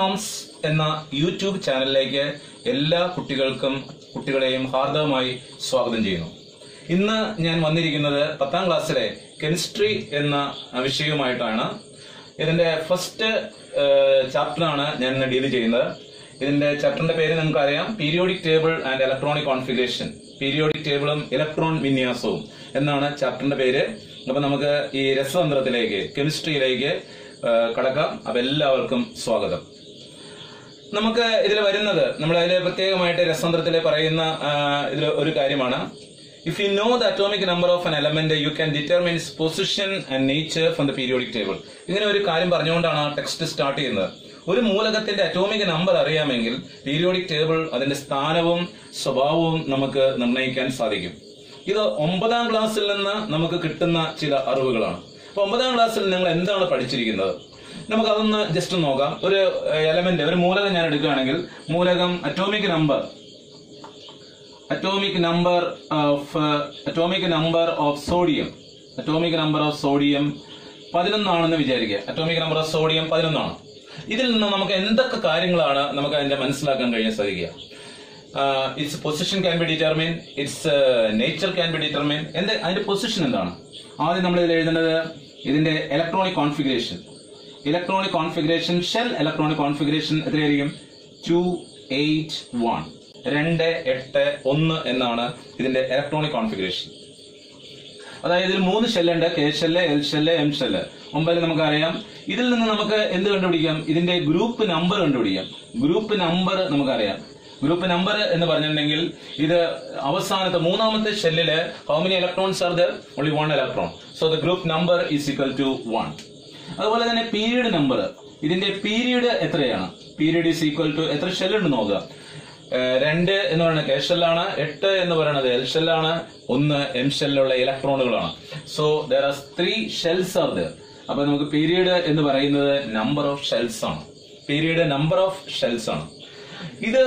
Norms എന്ന YouTube ചാനലിലേക്ക് എല്ലാ കുട്ടികൾക്കും കുട്ടികളെയും ഹാർദവമായി സ്വാഗതം ചെയ്യുന്നു. ഇന്ന് ഞാൻ വന്നിരിക്കുന്നത് പത്താം ക്ലാസ്സിലെ കെമിസ്ട്രി എന്ന വിഷയവുമായിട്ടാണ്. ഇതിന്റെ ഫസ്റ്റ് ചാപ്റ്ററാണ് ഞാൻ ഇന്ന് ഡീൽ ചെയ്യുന്നത്. ഇതിന്റെ ചാപ്റ്ററിന്റെ പേര് നിങ്ങൾക്ക് അറിയാം periodic table and electronic configuration periodic ടേബിളും ഇലക്ട്രോൺ വിന്യാസവും എന്നാണ് ചാപ്റ്ററിന്റെ പേര്. അപ്പൊ നമുക്ക് ഈ രസതന്ത്രത്തിലേക്ക് കെമിസ്ട്രിയിലേക്ക് കടക്കാം. അപ്പൊ എല്ലാവർക്കും സ്വാഗതം. നമുക്ക് ഇതിൽ വരുന്നത് നമ്മൾ അതിൽ പ്രത്യേകമായിട്ട് രസതന്ത്രത്തിൽ പറയുന്ന ഇതിൽ ഒരു കാര്യമാണ്. If you know the atomic number of an element you can determine position and nature from the periodic table ഇങ്ങനെ ഒരു കാര്യം പറഞ്ഞുകൊണ്ടാണ് ടെക്സ്റ്റ് സ്റ്റാർട്ട് ചെയ്യുന്നത്. ഒരു മൂലകത്തിന്റെ അറ്റോമിക് നമ്പർ അറിയാമെങ്കിൽ പീരിയോഡിക് ടേബിൾ അതിന്റെ സ്ഥാനവും സ്വഭാവവും നമുക്ക് നിർണയിക്കാൻ സാധിക്കും. ഇത് ഒമ്പതാം ക്ലാസ്സിൽ നിന്ന് നമുക്ക് കിട്ടുന്ന ചില അറിവുകളാണ്. അപ്പൊ ഒമ്പതാം ക്ലാസ്സിൽ നിങ്ങൾ എന്താണ് പഠിച്ചിരിക്കുന്നത്? നമുക്ക് അതൊന്ന് ജസ്റ്റ് നോക്കാം. ഒരു എലമെന്റ് ഒരു മൂലകം ഞാൻ എടുക്കുകയാണെങ്കിൽ മൂലകം atomic number atomic number of atomic number of sodium atomic number of sodium പതിനൊന്നാണെന്ന് വിചാരിക്കുക. അറ്റോമിക് നമ്പർ ഓഫ് സോഡിയം പതിനൊന്നാണ്. ഇതിൽ നിന്ന് നമുക്ക് എന്തൊക്കെ കാര്യങ്ങളാണ് നമുക്ക് അതിന്റെ മനസ്സിലാക്കാൻ കഴിയാൻ സാധിക്കുക its position can be determine its nature can be determine എന്ത് അതിന്റെ പൊസിഷൻ എന്താണ്? ആദ്യം നമ്മൾ ഇതിൽ എഴുതേണ്ടത് ഇതിന്റെ electronic configuration electronic configuration shell electronic configuration എത്രയായിരിക്കും? ടു എയ്റ്റ് വൺ രണ്ട് എട്ട് ഒന്ന് എന്നാണ് ഇതിന്റെ ഇലക്ട്രോണിക് കോൺഫിഗറേഷൻ അതായത് ഇതിൽ മൂന്ന് ഷെല്ലുണ്ട് K shell L shell M shell ഒമ്പതിൽ നമുക്കറിയാം. ഇതിൽ നിന്ന് നമുക്ക് എന്ത് കണ്ടുപിടിക്കാം? ഇതിന്റെ ഗ്രൂപ്പ് നമ്പർ കണ്ടുപിടിക്കാം. ഗ്രൂപ്പ് നമ്പർ നമുക്കറിയാം. ഗ്രൂപ്പ് നമ്പർ എന്ന് പറഞ്ഞിട്ടുണ്ടെങ്കിൽ ഇത് അവസാനത്തെ മൂന്നാമത്തെ ഷെല്ലിൽ how many electrons are there only one electron so the group number is equal to one അതുപോലെ തന്നെ പീരീഡ് നമ്പർ ഇതിന്റെ പീരീഡ് എത്രയാണ്? പീരീഡ് ഈസ് ഈക്വൽ ടു എത്ര ഷെൽ ഷെല്ലുണ്ട് നോക്കുക. രണ്ട് എന്ന് പറയുന്നത് കെ ഷെല്ലാണ് എട്ട് എന്ന് പറയുന്നത് എൽ ഷെല്ലാണ് ഒന്ന് എം ഷെല്ലുള്ള ഇലക്ട്രോണുകളാണ് so there are three shells are there അപ്പൊ നമുക്ക് പീരീഡ് എന്ന് പറയുന്നത് നമ്പർ ഓഫ് ഷെൽസ് ആണ്. പീരീഡ് നമ്പർ ഓഫ് ഷെൽസ് ആണ്. ഇത്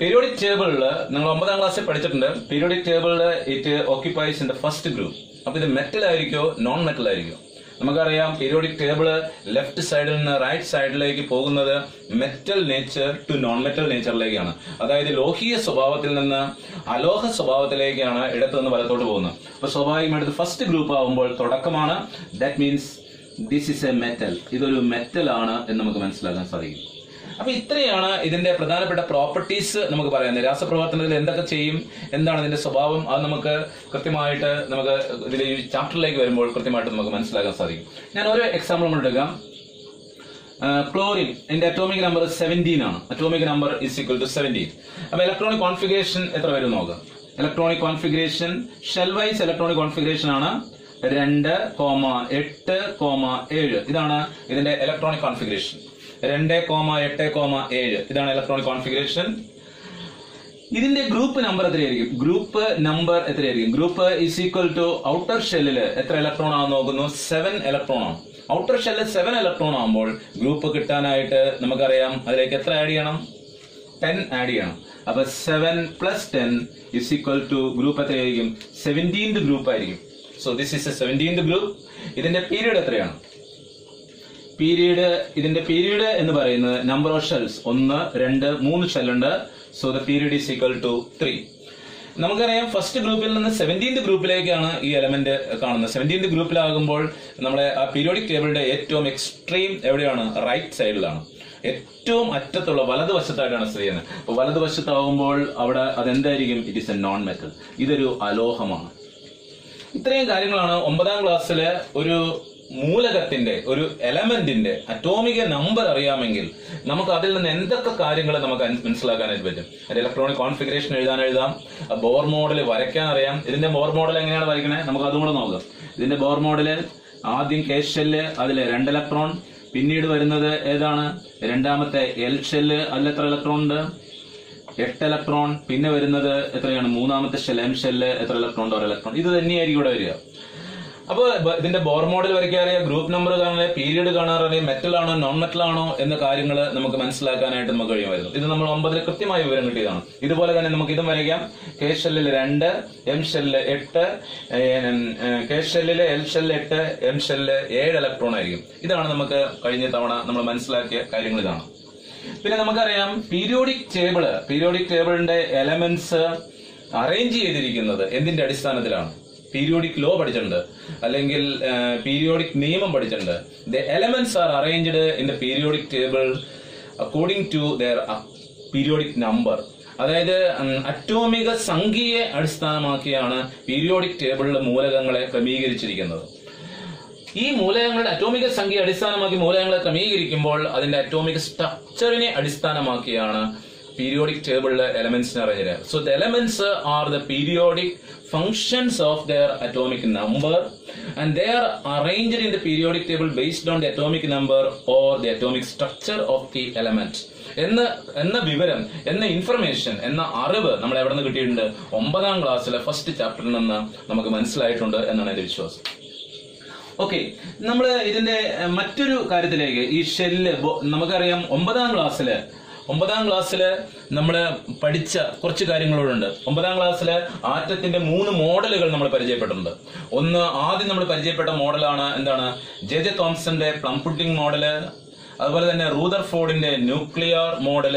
പീരിയോഡിക് ടേബിളിൽ നിങ്ങൾ ഒമ്പതാം ക്ലാസ്സിൽ പഠിച്ചിട്ടുണ്ട്. പീരിയോഡിക് ടേബിളിൽ it occupies in the first group അപ്പൊ ഇത് മെറ്റൽ ആയിരിക്കോ നോൺ മെറ്റൽ ആയിരിക്കോ? നമുക്കറിയാം പീരിയോഡിക് ടേബിൾ ലെഫ്റ്റ് സൈഡിൽ നിന്ന് റൈറ്റ് സൈഡിലേക്ക് പോകുന്നത് metal nature to non metal നേച്ചറിലേക്കാണ് അതായത് ലോഹീയ സ്വഭാവത്തിൽ നിന്ന് അലോഹ സ്വഭാവത്തിലേക്കാണ് ഇടത്തു നിന്ന് വലത്തോട്ട് പോകുന്നത്. അപ്പൊ സ്വാഭാവികമായിട്ട് ഫസ്റ്റ് ഗ്രൂപ്പ് ആവുമ്പോൾ തുടക്കമാണ്. That means this is a metal ഇതൊരു മെറ്റൽ ആണ് എന്ന് നമുക്ക് മനസ്സിലാക്കാൻ സാധിക്കും. അപ്പൊ ഇത്രയാണ് ഇതിന്റെ പ്രധാനപ്പെട്ട പ്രോപ്പർട്ടീസ് നമുക്ക് പറയുന്നത് രാസപ്രവർത്തനത്തിൽ എന്തൊക്കെ ചെയ്യും എന്താണ് ഇതിന്റെ സ്വഭാവം അത് നമുക്ക് കൃത്യമായിട്ട് നമുക്ക് ഇതിൽ ഈ ചാപ്റ്ററിലേക്ക് വരുമ്പോൾ കൃത്യമായിട്ട് നമുക്ക് മനസ്സിലാക്കാൻ സാധിക്കും. ഞാൻ ഓരോ എക്സാമ്പിൾ നമ്മൾ എടുക്കാം. ക്ലോറിൻ എന്റെ അറ്റോമിക് നമ്പർ സെവന്റീൻ ആണ്. Atomic number is equal to seventeen അപ്പൊ ഇലക്ട്രോണിക് കോൺഫിഗറേഷൻ എത്ര വരും നോക്കാം. Electronic configuration shell wise electronic configuration ആണ് രണ്ട് കോമ എട്ട് കോമ ഏഴ്. ഇതാണ് ഇതിന്റെ ഇലക്ട്രോണിക് കോൺഫിഗറേഷൻ രണ്ട് കോമ എട്ട് കോമ ഏഴ്. ഇതാണ് ഇലക്ട്രോണിക് കോൺഫിഗറേഷൻ ഇതിന്റെ ഗ്രൂപ്പ് നമ്പർ എത്രയായിരിക്കും? ഗ്രൂപ്പ് നമ്പർ എത്രയായിരിക്കും? Group is equal to outer ഷെല്ലിൽ എത്ര ഇലക്ട്രോൺ ആണെന്ന് നോക്കുന്നു? സെവൻ ഇലക്ട്രോൺ ആണ്. ഔട്ടർ ഷെല്ലിൽ സെവൻ ഇലക്ട്രോൺ ആകുമ്പോൾ ഗ്രൂപ്പ് കിട്ടാനായിട്ട് നമുക്കറിയാം അതിലേക്ക് എത്ര ആഡ് ചെയ്യണം? ടെൻ ആഡ് ചെയ്യണം. അപ്പൊ seven plus ten is equal to group എത്രയായിരിക്കും? സെവന്റീൻത് ഗ്രൂപ്പ് ആയിരിക്കും. So this is a seventeenth group ഇതിന്റെ പീരീഡ് എത്രയാണ്? പീരീഡ് ഇതിന്റെ പീരീഡ് എന്ന് പറയുന്നത് നമ്പർ ഓഫ് ഷെൽസ് ഒന്ന് രണ്ട് മൂന്ന് ഷെല്ലുണ്ട് so the period is equal to three നമുക്കറിയാം ഫസ്റ്റ് ഗ്രൂപ്പിൽ നിന്ന് സെവന്റീൻത് ഗ്രൂപ്പിലേക്കാണ് ഈ എലമെന്റ് കാണുന്നത്. സെവന്റീൻത് ഗ്രൂപ്പിലാകുമ്പോൾ നമ്മളെ ആ പീരിയോഡിക് ടേബിളിന്റെ ഏറ്റവും എക്സ്ട്രീം എവിടെയാണ്? റൈറ്റ് സൈഡിലാണ് ഏറ്റവും അറ്റത്തുള്ള വലതുവശത്തായിട്ടാണ് സ്ഥിതി ചെയ്യുന്നത്. അപ്പൊ വലതുവശത്താവുമ്പോൾ അവിടെ അതെന്തായിരിക്കും? It is a non metal ഇതൊരു അലോഹമാണ്. ഇത്രയും കാര്യങ്ങളാണ് ഒമ്പതാം ക്ലാസ്സിലെ ഒരു മൂലകത്തിന്റെ ഒരു എലമെന്റിന്റെ അറ്റോമിക നമ്പർ അറിയാമെങ്കിൽ നമുക്ക് അതിൽ നിന്ന് എന്തൊക്കെ കാര്യങ്ങൾ നമുക്ക് മനസ്സിലാക്കാനായിട്ട് പറ്റും? അതിന്റെ ഇലക്ട്രോണിക് കോൺഫിഗറേഷൻ എഴുതാൻ എഴുതാം ബോർ മോഡൽ വരയ്ക്കാൻ അറിയാം. ഇതിന്റെ ബോർ മോഡൽ എങ്ങനെയാണ് വരയ്ക്കണേ? നമുക്ക് അതും കൂടെ നോക്കാം. ഇതിന്റെ ബോർ മോഡൽ ആദ്യം കെ ഷെല്ല് അതിൽ രണ്ട് ഇലക്ട്രോൺ പിന്നീട് വരുന്നത് ഏതാണ്? രണ്ടാമത്തെ എൽ ഷെല്ല് അതിൽ എത്ര ഇലക്ട്രോൺ ഉണ്ട്? എട്ട് ഇലക്ട്രോൺ പിന്നെ വരുന്നത് എത്രയാണ്? മൂന്നാമത്തെ ഷെൽ എം ഷെല്ല് എത്ര ഇലക്ട്രോൺ ഉണ്ട്? ഒരു ഇലക്ട്രോൺ ഇത് തന്നെയായിരിക്കും ഇവിടെ വരിക. അപ്പോൾ ഇതിന്റെ ബോർ മോഡൽ വരയ്ക്കാറിയ ഗ്രൂപ്പ് നമ്പർ കാണാറിയ പീരീഡ് കാണാറിയ മെറ്റൽ ആണോ നോൺ മെറ്റൽ ആണോ എന്ന കാര്യങ്ങൾ നമുക്ക് മനസ്സിലാക്കാനായിട്ട് നമുക്ക് കഴിയുമായിരുന്നു. ഇത് നമ്മൾ ഒമ്പതിൽ കൃത്യമായ വിവരം കിട്ടിയതാണ്. ഇതുപോലെ തന്നെ നമുക്ക് ഇതും വരയ്ക്കാം. കെ ഷെല്ലിൽ രണ്ട് എം ഷെല്ലിൽ എട്ട് കെ ഷെല്ലിൽ എൽ ഷെല്ലിൽ എട്ട് എം ഷെല്ലിൽ ഏഴ് ഇലക്ട്രോൺ ആയിരിക്കും. ഇതാണ് നമുക്ക് കഴിഞ്ഞ തവണ നമ്മൾ മനസ്സിലാക്കിയ കാര്യങ്ങൾ ഇതാണ്. പിന്നെ നമുക്കറിയാം പീരിയോഡിക് ടേബിൾ പീരിയോഡിക് ടേബിളിന്റെ എലമെന്റ്സ് അറേഞ്ച് ചെയ്തിരിക്കുന്നത് എന്തിന്റെ അടിസ്ഥാനത്തിലാണ്? പീരിയോഡിക് ലോ പഠിച്ചിട്ടുണ്ട്. അല്ലെങ്കിൽ പീരിയോഡിക് നിയമം പഠിച്ചിട്ടുണ്ട്. The elements are arranged in the periodic table according to their periodic number അതായത് അറ്റോമിക സംഖ്യയെ അടിസ്ഥാനമാക്കിയാണ് പീരിയോഡിക് ടേബിളിലെ മൂലകങ്ങളെ ക്രമീകരിച്ചിരിക്കുന്നത്. ഈ മൂലകങ്ങളുടെ അറ്റോമിക സംഖ്യ അടിസ്ഥാനമാക്കി മൂലകങ്ങളെ ക്രമീകരിക്കുമ്പോൾ അതിന്റെ അറ്റോമിക സ്ട്രക്ചറിനെ അടിസ്ഥാനമാക്കിയാണ് പീരിയോഡിക് ടേബിളിലെ എലമെന്റ്സിനെ arrange so the elements are the periodic functions of their atomic number and they are arranged in the periodic table based on the atomic number or the atomic structure of the element. എന്ന എന്ന വിവരം എന്ന information എന്ന അറിവ് നമ്മൾ എവിടെ നിന്ന് കിട്ടിയിട്ടുണ്ട്? ഒമ്പതാം ക്ലാസ്സിലെ ഫസ്റ്റ് ചാപ്റ്ററിൽ നിന്ന് നമുക്ക് മനസ്സിലായിട്ടുണ്ട് എന്നാണ് എന്റെ വിശ്വാസം. ഓക്കെ നമ്മൾ ഇതിന്റെ മറ്റൊരു കാര്യത്തിലേക്ക് ഈ ഷെല്ല് നമുക്കറിയാം ഒമ്പതാം ക്ലാസ്സിൽ ഒമ്പതാം ക്ലാസ്സിൽ നമ്മൾ പഠിച്ച കുറച്ച് കാര്യങ്ങളോടുണ്ട്. ഒമ്പതാം ക്ലാസ്സിൽ ആറ്റത്തിന്റെ മൂന്ന് മോഡലുകൾ നമ്മൾ പരിചയപ്പെട്ടിട്ടുണ്ട്. ഒന്ന് ആദ്യം നമ്മൾ പരിചയപ്പെട്ട മോഡലാണ് എന്താണ്? ജെ ജെ തോംസന്റെ പ്ലം പുഡിംഗ് മോഡൽ അതുപോലെ തന്നെ റൂദർ ഫോർഡിന്റെ nuclear model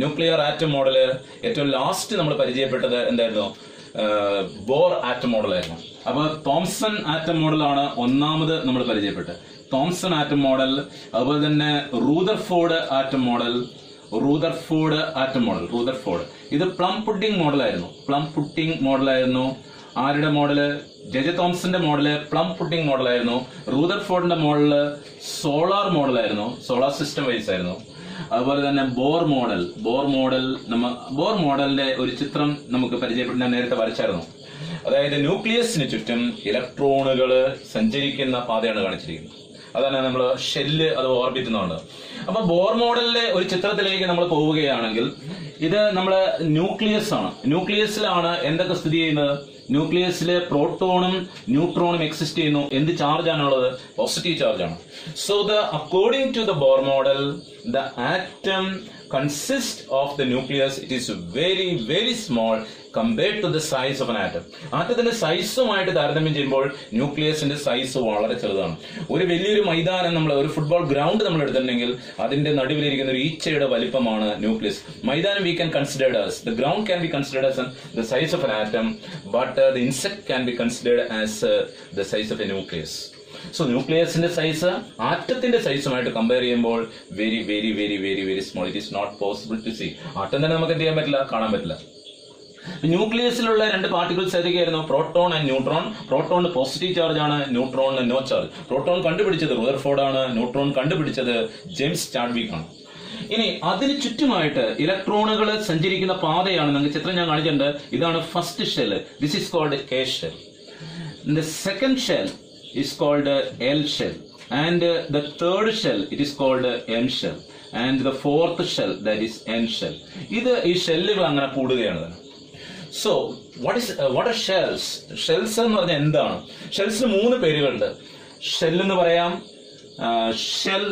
nuclear atom model. ഏറ്റവും ലാസ്റ്റ് നമ്മൾ പരിചയപ്പെട്ടത് എന്തായിരുന്നു? ബോർ ആറ്റം മോഡലായിരുന്നു. അപ്പൊ തോംസൺ ആറ്റം മോഡലാണ് ഒന്നാമത് നമ്മൾ പരിചയപ്പെട്ടത്. തോംസൺ ആറ്റം മോഡൽ അതുപോലെ തന്നെ Rutherford atom model Rutherford atom model Rutherford ഇത് പ്ലം പുഡിംഗ് മോഡലായിരുന്നു പ്ലം പുഡിംഗ് മോഡലായിരുന്നു ആരുടെ മോഡൽ ജെജെ തോംസന്റെ മോഡൽ പ്ലം പുഡിംഗ് മോഡലായിരുന്നു റൂദർഫോർഡിന്റെ മോഡൽ സോളാർ മോഡലായിരുന്നു സോളാർ സിസ്റ്റം വൈസ് ആയിരുന്നു. അതുപോലെ തന്നെ ബോർ മോഡൽ ബോർ മോഡൽ നമ്മ ബോർ മോഡലിന്റെ ഒരു ചിത്രം നമുക്ക് പരിചയപ്പെട്ട് ഞാൻ നേരത്തെ വരച്ചായിരുന്നു. അതായത് ന്യൂക്ലിയസിന് ചുറ്റും ഇലക്ട്രോണുകൾ സഞ്ചരിക്കുന്ന പാതയാണ് കാണിച്ചിരിക്കുന്നത്. അതാണ് നമ്മൾ ഷെല്ല് അത് ഓർബിറ്റ് എന്നുണ്ട് അപ്പൊ ബോർ മോഡലിലെ ഒരു ചിത്രത്തിലേക്ക് നമ്മൾ പോവുകയാണെങ്കിൽ ഇത് നമ്മൾ ന്യൂക്ലിയസ് ആണ്. ന്യൂക്ലിയസിലാണ് എന്തൊക്കെ സ്ഥിതി ചെയ്യുന്നത്? ന്യൂക്ലിയസിലെ പ്രോട്ടോണും ന്യൂട്രോണും എക്സിസ്റ്റ് ചെയ്യുന്നു. എന്ത് ചാർജ് ആണുള്ളത് പോസിറ്റീവ് ചാർജ് ആണ്. So the according to the Bohr model the atom consist of the nucleus it is very very small compared to the size of an atom ആറ്റത്തിന്റെ സൈസുമായിട്ട് താരതമ്യം ചെയ്യുമ്പോൾ ന്യൂക്ലിയസിന്റെ സൈസ് വളരെ ചെറുതാണ്. ഒരു വലിയൊരു മൈതാനം നമ്മൾ ഒരു ഫുട്ബോൾ ഗ്രൗണ്ട് നമ്മൾ എടുത്തിട്ടുണ്ടെങ്കിൽ അതിന്റെ നടുവിലിരിക്കുന്ന ഒരു ഈച്ചയുടെ വലിപ്പമാണ് ന്യൂക്ലിയസ് മൈതാനം we can considered as the ground can be considered as the size of an atom but the insect can be considered as the size of a nucleus so ന്യൂക്ലിയസിന്റെ size ആറ്റത്തിന്റെ സൈസുമായിട്ട് കമ്പയർ ചെയ്യുമ്പോൾ very very very very very small it is not possible to see atom തന്നെ നമുക്ക് എന്ത് ചെയ്യാൻ പറ്റില്ല? കാണാൻ പറ്റില്ല. ന്യൂക്ലിയസിലുള്ള രണ്ട് particles ഏതൊക്കെയായിരുന്നു proton and neutron proton positive charge ആണ് ന്യൂട്രോൺ നോ ചാർജ് പ്രോട്ടോൺ കണ്ടുപിടിച്ചത് റുദർഫോർഡ് ആണ് ന്യൂട്രോൺ കണ്ടുപിടിച്ചത് ജെയിംസ് ചാഡ്വിക് ആണ്. ഇനി അതിന് ചുറ്റുമായിട്ട് ഇലക്ട്രോണുകൾ സഞ്ചരിക്കുന്ന പാതയാണ് നിങ്ങൾക്ക് ചിത്രം ഞാൻ കാണിച്ചിട്ടുണ്ട്. ഇതാണ് first shell this is called K shell second shell is called shell, and uh, the third shell it is called M shell, and the fourth shell that is N shell. ഇത് ഈ ഷെല്ലുകൾ അങ്ങനെ കൂടുകയാണ്. So what is what are shells shells എന്ന് പറഞ്ഞാൽ എന്താണ്? ഷെൽസിന് മൂന്ന് പേരുകളുണ്ട്. ഷെൽ എന്ന് പറയാം shell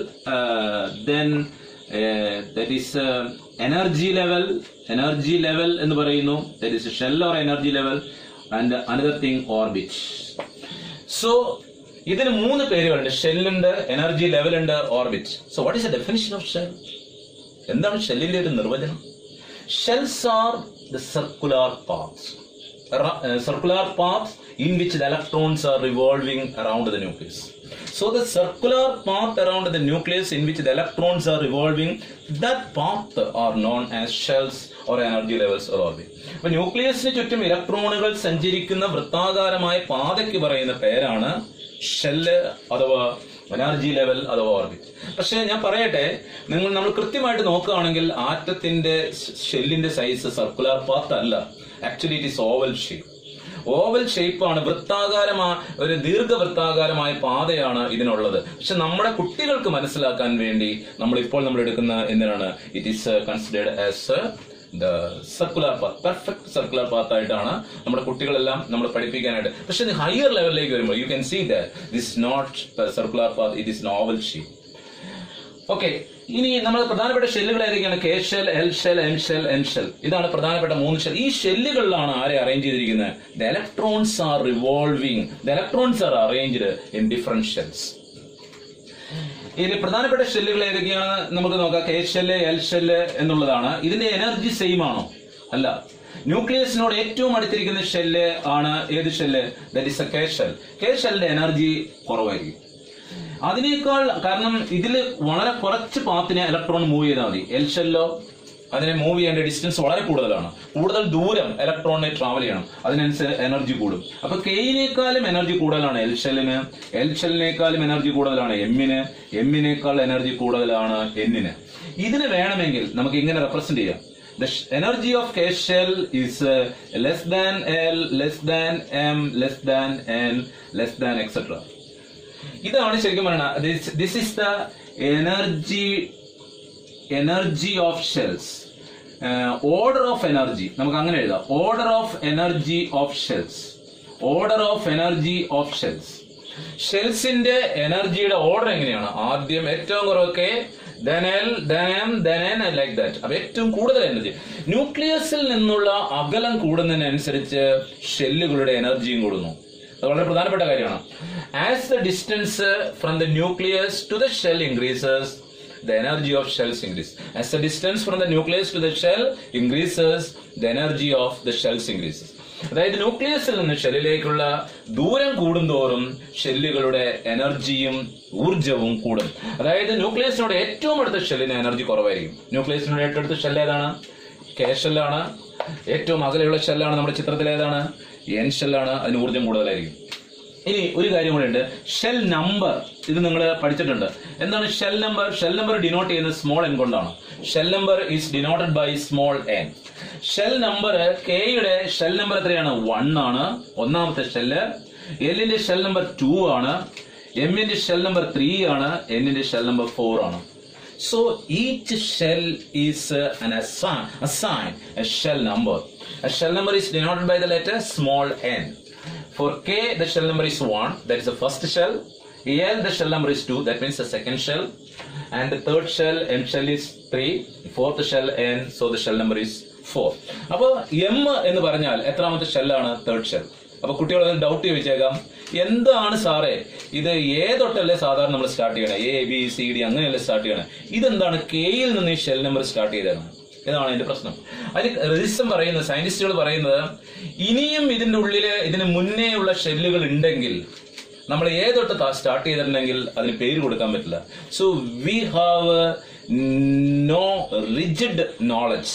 then that is energy level energy level എന്ന് പറയുന്നു. That is shell or energy level and another thing orbit so ഇതിന് മൂന്ന് പേരുകളുണ്ട്. ഷെല്ലുണ്ട് energy ലെവലുണ്ട് orbit so what is the definition of shell എന്താണ് ഷെല്ലിന്റെ ഒരു നിർവചനം? Shells are the circular paths circular paths in which the electrons are revolving around the nucleus so the circular path around the nucleus in which the electrons are revolving that path are known as shells or energy levels or orbit അപ്പൊ ന്യൂക്ലിയസിന് ചുറ്റും ഇലക്ട്രോണുകൾ സഞ്ചരിക്കുന്ന വൃത്താകാരമായ പാതയ്ക്ക് പറയുന്ന പേരാണ് shell അഥവാ energy level അഥവാ ഓർബിറ്റ്. പക്ഷേ ഞാൻ പറയട്ടെ നിങ്ങൾ നമ്മൾ കൃത്യമായിട്ട് നോക്കുകയാണെങ്കിൽ ആറ്റത്തിന്റെ ഷെല്ലിന്റെ സൈസ് സർക്കുലർ പാത്ത് അല്ല. Actually it is oval shape oval ഷേപ്പാണ് വൃത്താകാരമായ ഒരു ദീർഘവൃത്താകാരമായ പാതയാണ് ഇതിനുള്ളത്. പക്ഷെ നമ്മുടെ കുട്ടികൾക്ക് മനസ്സിലാക്കാൻ വേണ്ടി നമ്മൾ ഇപ്പോൾ നമ്മൾ എടുക്കുന്ന എന്തിനാണ്? It is considered as circular path perfect circular path ആയിട്ടാണ് നമ്മുടെ കുട്ടികളെല്ലാം നമ്മൾ പഠിപ്പിക്കാനായിട്ട്. പക്ഷെ ഹയർ ലെവലിലേക്ക് വരുമ്പോൾ you can see this not circular path it is oval shape okay ഇനി നമ്മൾ പ്രധാനപ്പെട്ട ഷെല്ലുകൾ ഏതൊക്കെയാണ്? K shell L shell M shell N shell ഇതാണ് പ്രധാനപ്പെട്ട മൂന്ന് ഷെൽ ഈ ഷെല്ലുകളിലാണ് ആരെ അറേഞ്ച് ചെയ്തിരിക്കുന്നത്? The electrons are revolving the electrons are arranged in different ഇതിൽ പ്രധാനപ്പെട്ട ഷെല്ലുകൾ ഏതൊക്കെയാണ്? നമുക്ക് നോക്കാം. കെ ഷെല്ല് എൽ ഷെല്ല് എന്നുള്ളതാണ്. ഇതിന്റെ എനർജി സെയിം ആണോ? അല്ല. ന്യൂക്ലിയസിനോട് ഏറ്റവും അടുത്തിരിക്കുന്ന ഷെല്ല് ആണ് ഏത് shell that is a K shell K ഷെല്ലിന്റെ എനർജി കുറവായിരിക്കും. അതിനേക്കാൾ കാരണം ഇതിൽ വളരെ കുറച്ച് പാത്തിനെ ഇലക്ട്രോൺ മൂവ് ചെയ്താൽ മതി. എൽ ഷെല്ലോ അതിനെ മൂവ് ചെയ്യേണ്ട ഡിസ്റ്റൻസ് വളരെ കൂടുതലാണ്. കൂടുതൽ ദൂരം ഇലക്ട്രോണിനെ ട്രാവൽ ചെയ്യണം. അതിനനുസരിച്ച് എനർജി കൂടും. അപ്പൊ കെയിനേക്കാളും എനർജി കൂടുതലാണ്. എൽഷെല്ലിന് എൽഷെല്ലിനേക്കാളും എൽ ഷെല്ലിനേക്കാളും എനർജി കൂടുതലാണ്. എമ്മിന് എമ്മിനേക്കാൾ എനർജി കൂടുതലാണ് എന്നിന് ഇതിന് വേണമെങ്കിൽ നമുക്ക് ഇങ്ങനെ റെപ്രസെന്റ് ചെയ്യാം. The energy of K shell is uh, less than L, less than M, less than N, less than. ഇതാണ് ശരിക്കും പറയുന്നത് this is the energy energy of shells order of energy നമുക്ക് അങ്ങനെ എഴുതാം. Order of energy of shells order of energy of shells ഷെൽസിന്റെ എനർജിയുടെ order എങ്ങനെയാണ്? ആദ്യം ഏറ്റവും കുറവൊക്കെ ലൈക്ക് ദാറ്റ് അപ്പൊ ഏറ്റവും കൂടുതൽ എനർജി ന്യൂക്ലിയസിൽ നിന്നുള്ള അകലം കൂടുന്നതിനനുസരിച്ച് ഷെല്ലുകളുടെ എനർജിയും കൂടുന്നു. അത് വളരെ പ്രധാനപ്പെട്ട കാര്യമാണ്. As the distance from the nucleus to the shell increases the energy of shells increase. As the distance from the nucleus to the shell increases, the energy of the shells increases. അതായത് ന്യൂക്ലിയസിൽ നിന്ന് ഷെല്ലിലേക്കുള്ള ദൂരം കൂടുന്തോറും ഷെല്ലുകളുടെ എനർജിയും ഊർജവും കൂടും. അതായത് ന്യൂക്ലിയസിനോട് ഏറ്റവും അടുത്ത ഷെല്ലിന് എനർജി കുറവായിരിക്കും. ന്യൂക്ലിയസിനോട് ഏറ്റവും അടുത്ത ഷെല്ല് ഏതാണ്? കെ ഷെല്ലാണ് ഏറ്റവും അകലെയുള്ള ഷെല്ലാണ് നമ്മുടെ ചിത്രത്തിൽ ഏതാണ്? എൻ ഷെല്ലാണ് അതിന് ഊർജം കൂടുതലായിരിക്കും. ഇനി ഒരു കാര്യം കൂടെ ഉണ്ട്. ഷെൽ നമ്പർ ഇത് നിങ്ങൾ പഠിച്ചിട്ടുണ്ട്. എന്താണ് shell number shell number denote ചെയ്യുന്നത് സ്മോൾ എൻ കൊണ്ടാണ്. Shell number is denoted by small N shell number കെയുടെ ഷെൽ നമ്പർ എത്രയാണ്? വൺ ആണ്. ഒന്നാമത്തെ ഷെല്ല് എല്ലിന്റെ ഷെൽ നമ്പർ ടു ആണ്. എമ്മിന്റെ ഷെൽ നമ്പർ ത്രീ ആണ്. എന്നിന്റെ ഷെൽ നമ്പർ ഫോർ ആണ്. So each shell is assign a shell number. A shell number is denoted by the letter small n. For K, the shell number is 1, that is the first shell. L, the shell number is 2, that means the second shell. And the third shell, M shell is 3. Fourth shell, N, so the shell number is 4. അപ്പോൾ M എന്ന് പറഞ്ഞാൽ എത്രാമത്തെ ഷെല്ലാണ് third shell അപ്പൊ കുട്ടികൾ doubt ചോദിച്ചേക്കാം എന്താണ് സാറേ? ഇത് ഏ തൊട്ടല്ലേ സാധാരണ നമ്മൾ സ്റ്റാർട്ട് ചെയ്യണേ? എ ബി സി ഡി അങ്ങനെയല്ലേ സ്റ്റാർട്ട് ചെയ്യണേ? ഇതെന്താണ്? കെയിൽ നിന്ന് ഈ ഷെൽ നമ്പർ സ്റ്റാർട്ട് ചെയ്തതാണ് ഇതാണ് അതിന്റെ പ്രശ്നം. അതിൽ റെജിസ്റ്റം പറയുന്നത് സയന്റിസ്റ്റുകൾ പറയുന്നത് ഇനിയും ഇതിന്റെ ഉള്ളിൽ ഇതിന് മുന്നേ ഉള്ള ഷെല്ലുകൾ ഉണ്ടെങ്കിൽ നമ്മൾ ഏതൊട്ട് സ്റ്റാർട്ട് ചെയ്തിട്ടുണ്ടെങ്കിൽ അതിന് പേര് കൊടുക്കാൻ പറ്റില്ല. So we have no rigid knowledge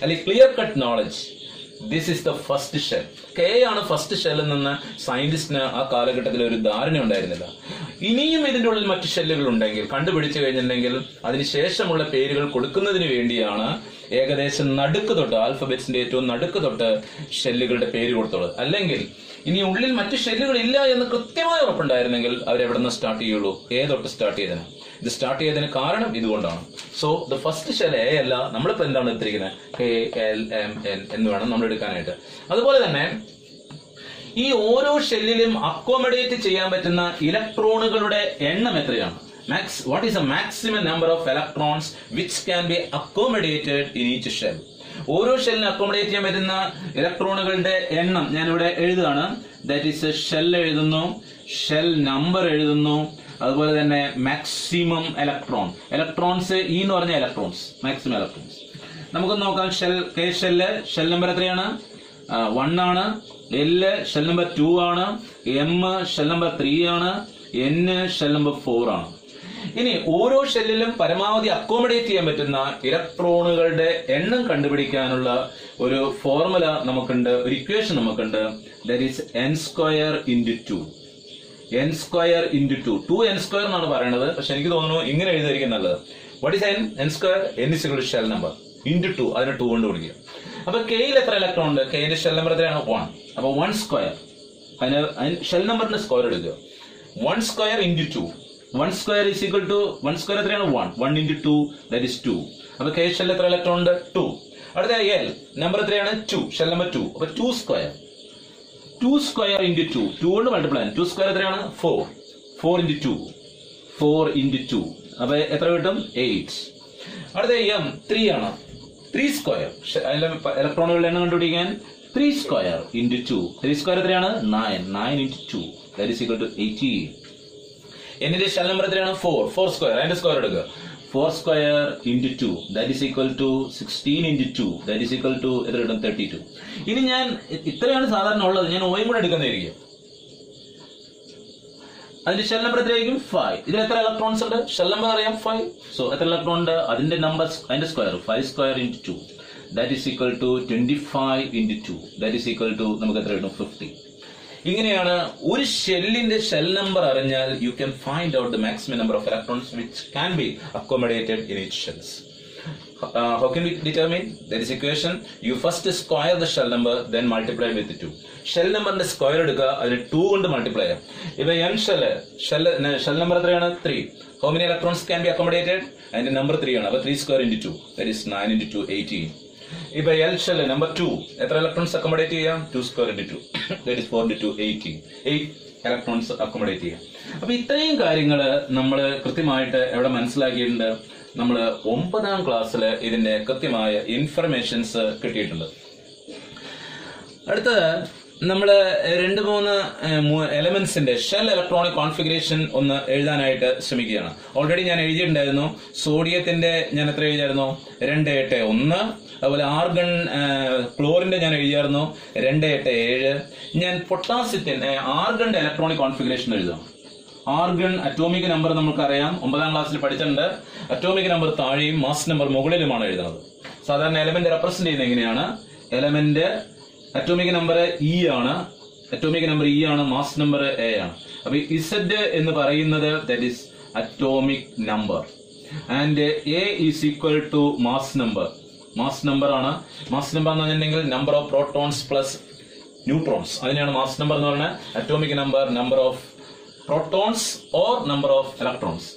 അല്ലെങ്കിൽ clear cut knowledge this is the first shell K ആണ് ഫസ്റ്റ് ഷെൽ നിന്ന് സയന്റിസ്റ്റിന് ആ കാലഘട്ടത്തിൽ ഒരു ധാരണ ഉണ്ടായിരുന്നില്ല. ഇനിയും ഇതിന്റെ ഉള്ളിൽ മറ്റു ഷെല്ലുകൾ ഉണ്ടെങ്കിൽ കണ്ടുപിടിച്ചു കഴിഞ്ഞിട്ടുണ്ടെങ്കിൽ അതിനുശേഷമുള്ള പേരുകൾ കൊടുക്കുന്നതിന് വേണ്ടിയാണ് ഏകദേശം നടുക്ക് തൊട്ട് ആൽഫബെറ്റ്സിന്റെ ഏറ്റവും നടുക്ക് തൊട്ട് ഷെല്ലുകളുടെ പേര് കൊടുത്തുള്ളത്. അല്ലെങ്കിൽ ഇനി ഉള്ളിൽ മറ്റ് ഷെല്ലുകൾ ഇല്ല എന്ന് കൃത്യമായ ഉറപ്പുണ്ടായിരുന്നെങ്കിൽ അവരെവിടെ നിന്ന് സ്റ്റാർട്ട് ചെയ്യുള്ളൂ? ഏതൊട്ട് തൊട്ട് സ്റ്റാർട്ട് ചെയ്തതിന്. ഇത് സ്റ്റാർട്ട് ചെയ്തതിന് കാരണം ഇതുകൊണ്ടാണ്. So the first shell A അല്ല നമ്മളിപ്പോ എന്താണ് എടുത്തിരിക്കുന്നത് കെ എൽ എം എൻ എന്ന് വേണം നമ്മൾ എടുക്കാനായിട്ട്. അതുപോലെ തന്നെ ഈ ഓരോ ഷെല്ലിലും അക്കോമഡേറ്റ് ചെയ്യാൻ പറ്റുന്ന ഇലക്ട്രോണുകളുടെ എണ്ണം എത്രയാണ്? Max what is a maximum number of electrons which can be accommodated in each shell ഓരോ ഷെല്ലിന് അക്കോമഡേറ്റ് ചെയ്യാൻ പറ്റുന്ന ഇലക്ട്രോണുകളുടെ എണ്ണം ഞാനിവിടെ എഴുതുകയാണ്. ദാറ്റ് ഈസ് ഷെൽ എഴുതുന്നു. ഷെൽ നമ്പർ എഴുതുന്നു. അതുപോലെ തന്നെ മാക്സിമം ഇലക്ട്രോൺ ഇലക്ട്രോൺസ് ഇ എന്ന് പറഞ്ഞ ഇലക്ട്രോൺസ് മാക്സിമം ഇലക്ട്രോൺസ് നമുക്ക് നോക്കാം shell K shell shell number എത്രയാണ്? വൺ ആണ്. എൽ ഷെൽ നമ്പർ ടു ആണ്. എം ഷെൽ നമ്പർ ത്രീ ആണ്. എൻ ഷെൽ നമ്പർ ഫോർ ആണ്. ഇനി ഓരോ ഷെല്ലിലും പരമാവധി അക്കോമഡേറ്റ് ചെയ്യാൻ പറ്റുന്ന ഇലക്ട്രോണുകളുടെ എണ്ണം കണ്ടുപിടിക്കാനുള്ള ഒരു ഫോർമുല നമുക്കുണ്ട് ഒരു ഇക്വേഷൻ നമുക്കുണ്ട്. That is N square into two N square into two two N square എന്നാണ് പറയുന്നത് പക്ഷെ എനിക്ക് തോന്നുന്നു ഇങ്ങനെ എഴുതിയിരിക്കും നല്ലത്. What is N N square N is shell number into two അതിന് ടു കൊണ്ട് വിളിക്കുക അപ്പൊ കെയിൽ എത്ര ഇലക്ട്രോൺ ഉണ്ട്? കെയിന്റെ ഷെൽ നമ്പർ എത്രയാണ്? വൺ അപ്പൊ വൺ സ്ക്വയർ അതിന് ഷെൽ നമ്പറിന്റെ സ്ക്വയർ എടുക്കുക. One square into two one square is equal to one square എത്രയാണ്? One one into two that is two അപ്പൊ കെ ഷെൽ എത്ര ഇലക്ട്രോൺ ഉണ്ട്? ടു അടുത്ത എൽ നമ്പർ എത്രയാണ്? ടു ഷെൽ നമ്പർ ടു അപ്പൊ two square two square into two two കൊണ്ട് multiply two square എത്രയാണ്? Four four into two four into two അപ്പൊ എത്ര കിട്ടും? എയ്റ്റ് അടുത്ത എം ത്രീ ആണ്. ത്രീ സ്ക്വയർ ഇലക്ട്രോണുകളുടെ എണ്ണം കണ്ടുപിടിക്കാൻ. Three square into two three square എത്രയാണ്? Nine nine into two that is equal to eighteen എന്നിന്റെ ഷെൽ നമ്പർ എത്രയാണ്? ഫോർ ഫോർ സ്ക്വയർ അതിന്റെ സ്ക്വയർ എടുക്കുക. Four square into two that is equal to sixteen into two that is equal to എത്ര കിട്ടും? Thirty two ഇനി ഞാൻ ഇത്രയാണ് സാധാരണ ഉള്ളത്. ഞാൻ ഓയും കൂടെ എടുക്കുന്നതായിരിക്കും. അതിന്റെ ഷെൽ നമ്പർ എത്രയായിരിക്കും? ഫൈവ് ഇതിൽ എത്ര ഇലക്ട്രോൺസ് ഉണ്ട്? ഷെൽ നമ്പർ അറിയാം? ഫൈവ് സോ എത്ര ഇലക്ട്രോൺ ഉണ്ട്? അതിന്റെ നമ്പർ അതിന്റെ square five square into two that is equal to twenty five into two that is equal to നമുക്ക് എത്ര കിട്ടും? ഫിഫ്റ്റി ഇങ്ങനെയാണ് ഒരു ഷെല്ലിന്റെ ഷെൽ നമ്പർ അറിഞ്ഞാൽ you can find out the maximum number of electrons which can be accommodated in it shells uh, how can we determine? There is equation. You first square the shell number with 2 shell നമ്പറിന്റെ square എടുക്കുക അതിന് two കൊണ്ട് multiply ചെയ്യാം. ഇപ്പൊ N shell shell shell number എത്രയാണ്? Three how many electrons can be accommodated അതിന്റെ number three ആണ്. അപ്പൊ three square into two nine into two eighteen ഇപ്പൊ എൽ ഷെൽ നമ്പർ ടു എത്ര ഇലക്ട്രോൺസ് അക്കോമഡേറ്റ് ചെയ്യാം? Two square into two that is four into two eighteen eight electrons accommodate ചെയ്യാം. അപ്പൊ ഇത്രയും കാര്യങ്ങൾ നമ്മൾ കൃത്യമായിട്ട് എവിടെ മനസ്സിലാക്കിയിട്ടുണ്ട്? നമ്മൾ ഒമ്പതാം ക്ലാസ്സിൽ ഇതിന്റെ കൃത്യമായ ഇൻഫർമേഷൻസ് കിട്ടിയിട്ടുണ്ട്. അടുത്തത് നമ്മൾ രണ്ട് മൂന്ന് എലമെന്റ്സിന്റെ ഷെൽ ഇലക്ട്രോണിക് കോൺഫിഗറേഷൻ ഒന്ന് എഴുതാനായിട്ട് ശ്രമിക്കുകയാണ്. ഓൾറെഡി ഞാൻ എഴുതിയിട്ടുണ്ടായിരുന്നു. സോഡിയത്തിന്റെ ഞാൻ എത്ര എഴുതിയായിരുന്നു? രണ്ട് എട്ട് ഒന്ന്. അതുപോലെ ആർഗൺ ക്ലോറിന്റെ ഞാൻ എഴുതിയായിരുന്നു. രണ്ട് എട്ട് ഏഴ്. ഞാൻ പൊട്ടാസ്യത്തിന്റെ ആർഗണിന്റെ ഇലക്ട്രോണിക് കോൺഫിഗറേഷൻ എഴുതാം. ആർഗൺ അറ്റോമിക് നമ്പർ നമുക്കറിയാം. ഒമ്പതാം ക്ലാസ്സിൽ പഠിച്ചിട്ടുണ്ട്. അറ്റോമിക് നമ്പർ താഴെയും മാസ് നമ്പർ മുകളിലുമാണ് എഴുതുന്നത് സാധാരണ എലമെന്റ് റെപ്രസെന്റ് ചെയ്യുന്നത് എങ്ങനെയാണ്? എലമെന്റ് അറ്റോമിക് നമ്പർ ഇ ആണ്. അറ്റോമിക് നമ്പർ ഇ ആണ് മാസ് നമ്പർ എ ആണ്. അപ്പൊ ഇസഡ് എന്ന് പറയുന്നത് that is atomic number and A is equal to mass number mass number ആണ്. മാസ് നമ്പർ എന്ന് പറഞ്ഞിട്ടുണ്ടെങ്കിൽ number of protons plus neutrons അതിനെയാണ് മാസ് നമ്പർ എന്ന് പറയുന്നത്. Atomic number number of protons or number of electrons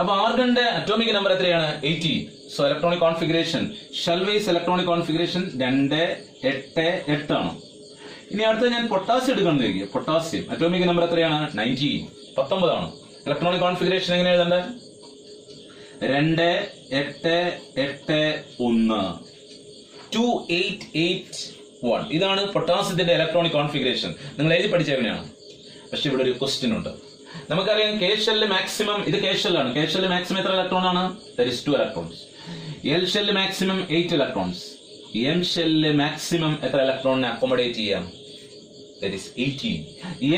അപ്പൊ ആർഗന്റെ atomic number എത്രയാണ്? Eighty so electronic configuration shellwise electronic configuration രണ്ട് എട്ട് എട്ടാണ് ഇനി അടുത്ത ഞാൻ പൊട്ടാസ്യം എടുക്കണം ചോദിക്കുക പൊട്ടാസ്യം അറ്റോമിക് നമ്പർ എത്രയാണ്? നയന്റീൻ പത്തൊമ്പതാണ് ഇലക്ട്രോണിക് കോൺഫിഗറേഷൻ എങ്ങനെ എഴുതണ്ടേ? രണ്ട് എട്ട് എട്ട് ഒന്ന്. ടു എയ്റ്റ് എയ്റ്റ് വൺ ഇതാണ് പൊട്ടാസ്യത്തിന്റെ ഇലക്ട്രോണിക് കോൺഫിഗറേഷൻ നിങ്ങൾ എഴുതി പഠിച്ച എങ്ങനെയാണ് പക്ഷെ ഇവിടെ ഒരു ക്വസ്റ്റ്യൻ ഉണ്ട്. നമുക്കറിയാം കേശൽ മാക്സിമം ഇത് കേഷലാണ് കേശൽ മാക്സിമം എത്ര ഇലക്ട്രോൺ ആണ്? There is two electrons L shell maximum eight electrons M shell maximum എത്ര ഇലക്ട്രോണിനെ അക്കോമഡേറ്റ് ചെയ്യാം?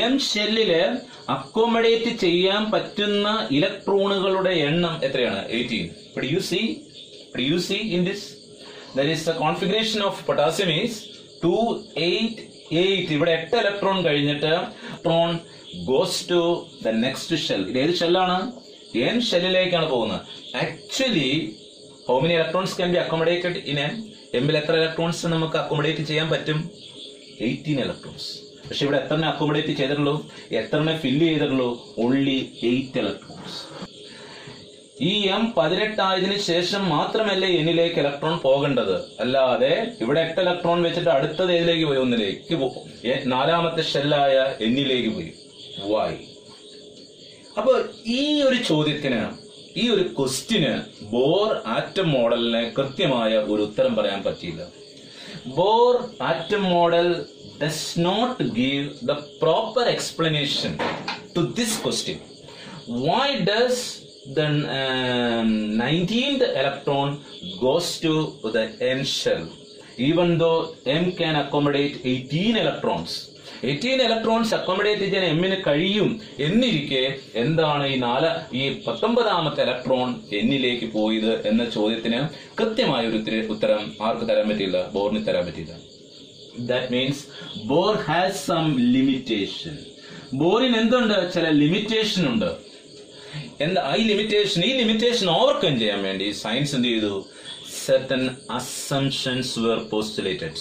എം ഷെല്ലിൽ അക്കോമഡേറ്റ് ചെയ്യാൻ പറ്റുന്ന ഇലക്ട്രോണുകളുടെ എണ്ണം എത്രയാണ്? Eighteen you see you see in this that is the configuration of potassium is two eight eight ഇവിടെ എട്ട് ഇലക്ട്രോൺ കഴിഞ്ഞിട്ട് electron goes to the next shell ഇത് ഏത് ഷെല്ലാണ് എൻ ഷെല്ലിലേക്കാണ് പോകുന്നത്. Actually how many electrons can be accommodated in M എമ്മിൽ എത്ര ഇലക്ട്രോൺസ് നമുക്ക് അക്കോമഡേറ്റ് ചെയ്യാൻ പറ്റും? എയ്റ്റീൻ ഇലക്ട്രോൺസ് പക്ഷെ ഇവിടെ എത്ര അക്കോമഡേറ്റ് ചെയ്തിട്ടുള്ളൂ? എത്ര ഫില്ല് ചെയ്തിട്ടുള്ളൂ? ഓൺലി എയ്റ്റ് ഇലക്ട്രോൺസ് ഈ എം പതിനെട്ടായതിനു ശേഷം മാത്രമല്ലേ എന്നിലേക്ക് ഇലക്ട്രോൺ പോകേണ്ടത്? അല്ലാതെ ഇവിടെ എട്ട് ഇലക്ട്രോൺ വെച്ചിട്ട് അടുത്തത് ഏതിലേക്ക് പോയി? ഒന്നിലേക്ക് പോകും നാലാമത്തെ ഷെല്ലായ എന്നിലേക്ക് പോയി. വായി അപ്പൊ ഈ ഒരു ചോദ്യത്തിന് ഈ ഒരു ക്വസ്റ്റിന് ബോർ ആറ്റം മോഡലിന് കൃത്യമായ ഒരു ഉത്തരം പറയാൻ പറ്റിയില്ല. Bohr atom model does not give the proper explanation to this question why does the um, 19th electron goes to the n shell? Even though m can accommodate 18 18 electrons accommodate ചെയ്യാൻ എമ്മിന് കഴിയും എന്നിരിക്കെ എന്താണ് ഈ നാല് ഈ പത്തൊമ്പതാമത്തെ ഇലക്ട്രോൺ എന്നിലേക്ക് പോയത് എന്ന ചോദ്യത്തിന് കൃത്യമായ ഒരു ഉത്തരം ആർക്ക് തരാൻ പറ്റില്ല ബോറിന് തരാൻ പറ്റില്ല that means Bohr has some limitation ബോറിന് എന്തുണ്ട്? ചില ലിമിറ്റേഷൻ ഉണ്ട്. എന്താ? ഈ ലിമിറ്റേഷൻ ഈ ലിമിറ്റേഷൻ ഓവർകം ചെയ്യാൻ വേണ്ടി സയൻസ് എന്ത് ചെയ്തു? Certain assumptions were postulated.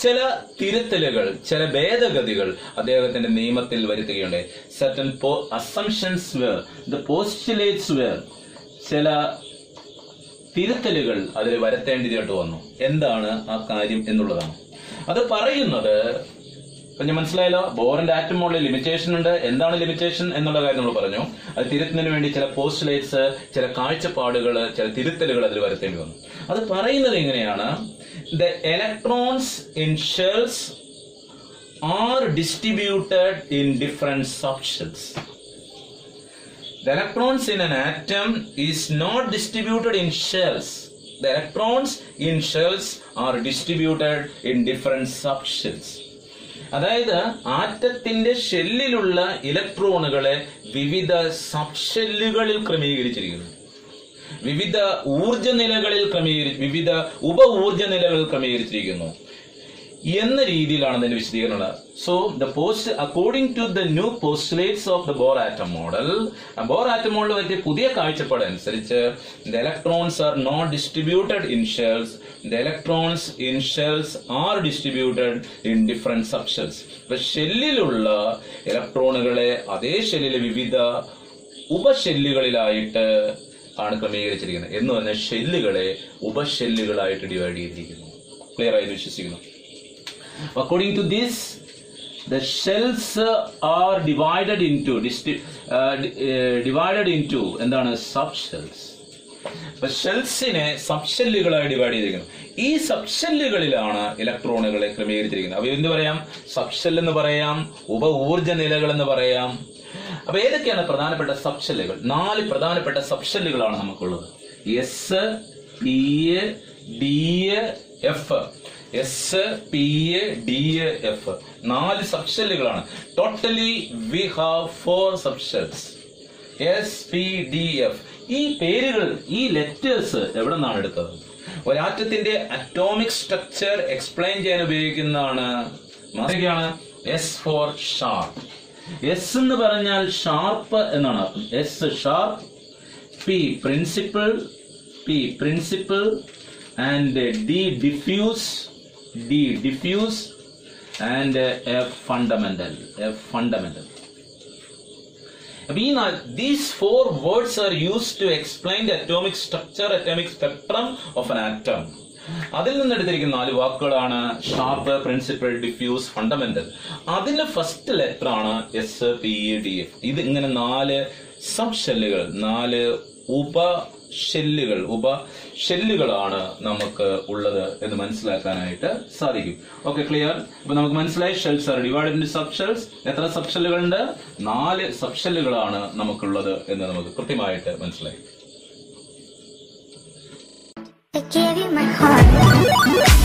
ചില തിരുത്തലുകൾ ചില ഭേദഗതികൾ അദ്ദേഹത്തിന്റെ നിയമത്തിൽ വരുത്തുകയുണ്ടായി. Certain assumptions were the postulates were ചില തിരുത്തലുകൾ അതിൽ വരുത്തേണ്ടതായിട്ട് വന്നു. എന്താണ് ആ കാര്യം എന്നുള്ളതാണ്. അത് പറയുന്നത് ഞാൻ മനസ്സിലായല്ലോ ബോറിന്റെ ആറ്റം മോഡിൽ ലിമിറ്റേഷൻ ഉണ്ട്. എന്താണ് ലിമിറ്റേഷൻ എന്നുള്ള കാര്യം നമ്മൾ പറഞ്ഞു. അത് തിരുത്തുന്നതിന് വേണ്ടി ചില പോസ്റ്റുലേറ്റ്സ് ചില കാഴ്ചപ്പാടുകൾ ചില തിരുത്തലുകൾ അതിൽ വരുത്തേണ്ടി വന്നു. അത് പറയുന്നത് എങ്ങനെയാണ്? The electrons in shells are distributed in different sub the electrons in an atom is not distributed in shells the electrons in shells are distributed in different subshells. അതായത് ആറ്റത്തിന്റെ ഷെല്ലിലുള്ള ഇലക്ട്രോണുകളെ വിവിധ സബ്ഷെല്ലുകളിൽ ക്രമീകരിച്ചിരിക്കുന്നു. വിവിധ ഊർജ നിലകളിൽ ക്രമീകരി വിവിധ ഉപ ഊർജ നിലകളിൽ ക്രമീകരിച്ചിരിക്കുന്നു. എന്ന രീതിയിലാണ് അതിന്റെ വിശദീകരണം so the post according to the new postulates of the Bohr atom model Bohr atom model പറ്റിയ പുതിയ കാഴ്ചപ്പാട് അനുസരിച്ച് the electrons are not distributed in shells the electrons in shells are distributed in different subshells ഇപ്പൊ ഷെല്ലിലുള്ള ഇലക്ട്രോണുകളെ അതേ ഷെല്ലിലെ വിവിധ ഉപഷെല്ലുകളിലായിട്ട് ആണ് ക്രമീകരിച്ചിരിക്കുന്നത്. എന്ന് പറഞ്ഞാൽ ഷെല്ലുകളെ ഉപഷെല്ലുകളായിട്ട് ഡിവൈഡ് ചെയ്തിരിക്കുന്നു. ക്ലിയർ ആയി വിശ്വസിക്കുന്നു. According to this, the shells are divided into uh, uh, divided into എന്താണ്? സബ് ഷെൽസ് അപ്പൊ ഷെൽസിനെ സബ്ഷെല്ലുകളായി ഡിവൈഡ് ചെയ്തിരിക്കുന്നു. ഈ സബ് ഷെല്ലുകളിലാണ് ഇലക്ട്രോണുകളെ ക്രമീകരിച്ചിരിക്കുന്നത്. അപ്പൊ എന്ത് പറയാം? സബ് ഷെൽ എന്ന് പറയാം ഉപ ഊർജ നിലകൾ എന്ന് പറയാം. അപ്പൊ ഏതൊക്കെയാണ് പ്രധാനപ്പെട്ട സബ് ഷെല്ലുകൾ നാല് പ്രധാനപ്പെട്ട സബ് ഷെല്ലുകളാണ് നമുക്കുള്ളത് S P D F S P A D A F നാല് സബ്ഷെല്ലുകളാണ് totally we have four subshells S P D F ഈ പേരുകൾ ഈ ലെറ്റേഴ്സ് എവിടെ നിന്നാണ് എടുത്തത്? ഒരാറ്റത്തിന്റെ അറ്റോമിക് സ്ട്രക്ചർ എക്സ്പ്ലെയിൻ ചെയ്യാൻ ഉപയോഗിക്കുന്നതാണ്. മാതൃകയാണ് എസ് ഫോർ ഷാർപ്പ് എസ് എന്ന് പറഞ്ഞാൽ ഷാർപ്പ് എന്നാണ്. S sharp P principle P principle and D diffuse D diffuse and F fundamental F fundamental അപ്പൊ ഈ these four words are use to explain the atomic structure atomic spectrum of an atom അതിൽ നിന്ന് എടുത്തിരിക്കുന്ന നാല് വാക്കുകളാണ് sharp principal diffuse fundamental അതിന്റെ first letter ആണ് P A D F ഇത് ഇങ്ങനെ നാല് സബ് ഷെല്ലുകൾ നാല് ഉപ ഷെല്ലുകൾ ഉപ ഷെല്ലുകളാണ് നമുക്ക് ഉള്ളത് എന്ന് മനസ്സിലാക്കാനായിട്ട് സാധിക്കും. ഓക്കെ ക്ലിയർ അപ്പൊ നമുക്ക് മനസ്സിലായി shells are divide in subshells എത്ര സബ് ഷെല്ലുകളുണ്ട് നാല് സബ് ഷെല്ലുകളാണ് നമുക്കുള്ളത് എന്ന് നമുക്ക് കൃത്യമായിട്ട് മനസ്സിലായി. My heart.